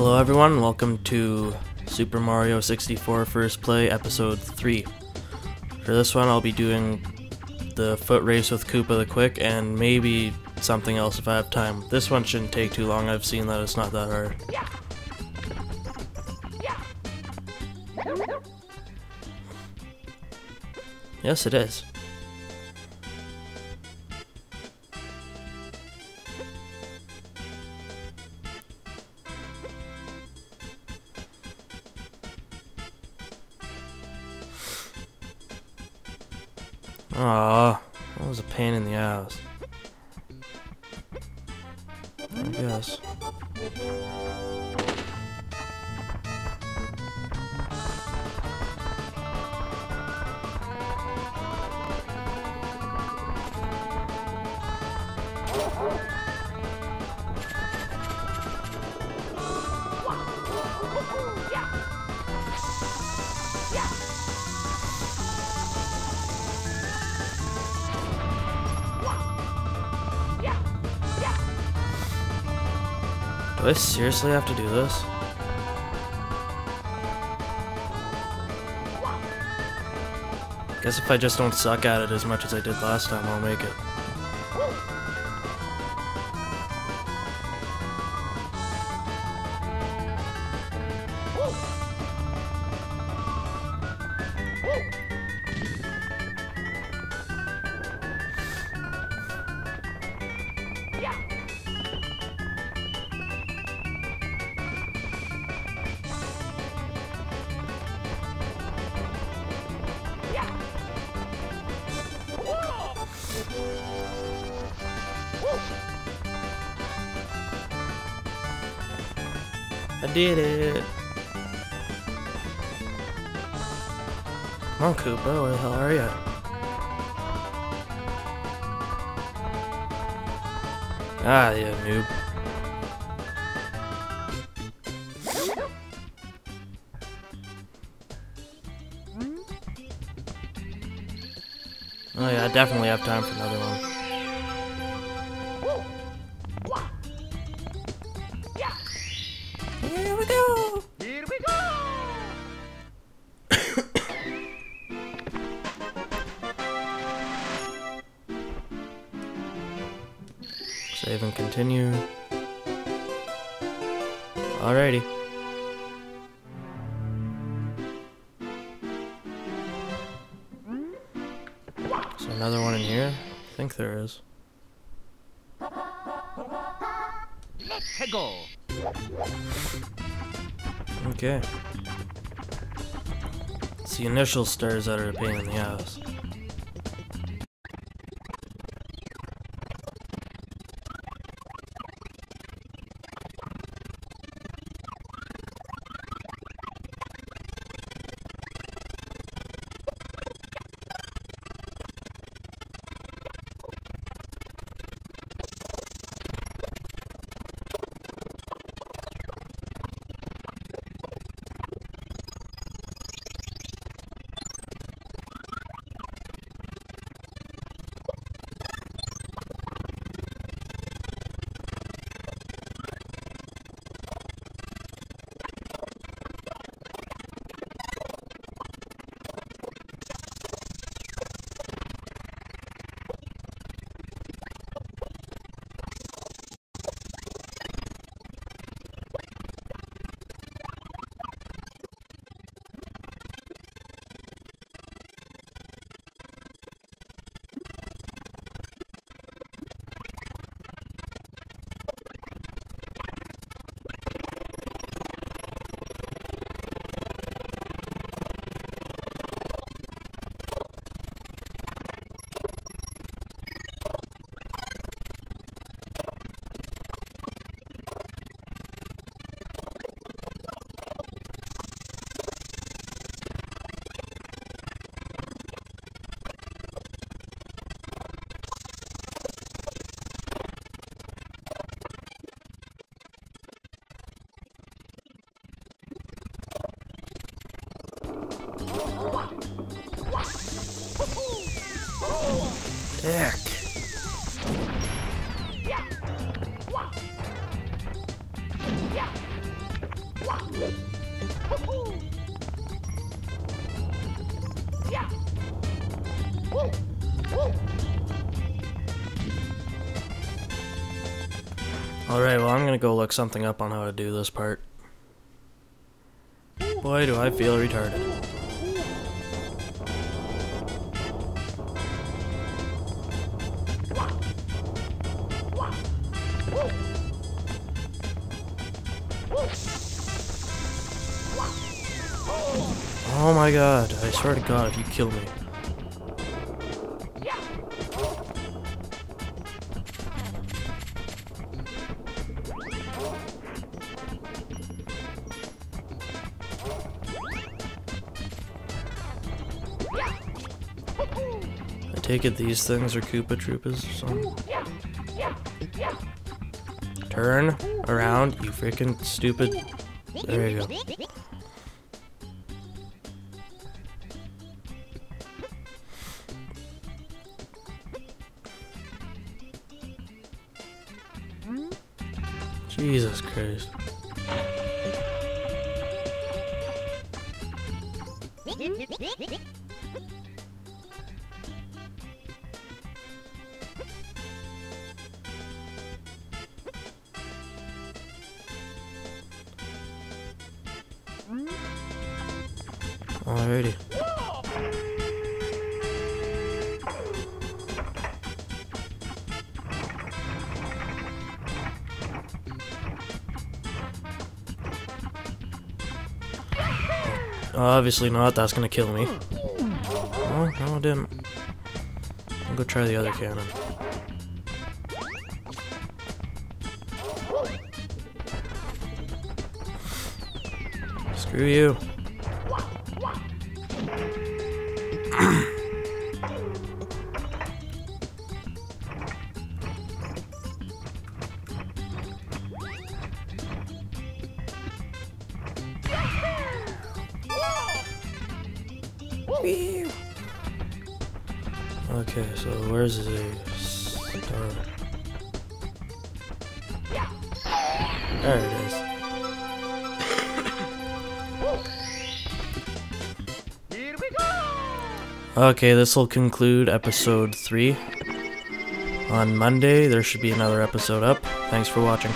Hello everyone, welcome to Super Mario 64 First Play Episode 3. For this one I'll be doing the foot race with Koopa the Quick and maybe something else if I have time. This one shouldn't take too long, I've seen that it's not that hard. Yes it is. Aw, that was a pain in the ass. I guess. Do I seriously have to do this? Guess if I just don't suck at it as much as I did last time, I'll make it. I did it! Come on, Koopa, where the hell are you? Ah, you noob. Oh yeah, I definitely have time for another one. Save and continue. Alrighty. So another one in here? I think there is. Let's go! Okay. It's the initial stars that are a pain in the ass. Dick. Alright, well I'm gonna go look something up on how to do this part. Boy, do I feel retarded. Oh my god, I swear to god you kill me. I take it these things are Koopa Troopas or something. Turn around, you freaking stupid. There you go. Jesus Christ. Alrighty. Obviously not, that's gonna kill me. Oh, no it didn't. I'll go try the other cannon. Screw you. Okay, so where's the star? There it is. Here we go! Okay, this will conclude episode 3. On Monday, there should be another episode up. Thanks for watching.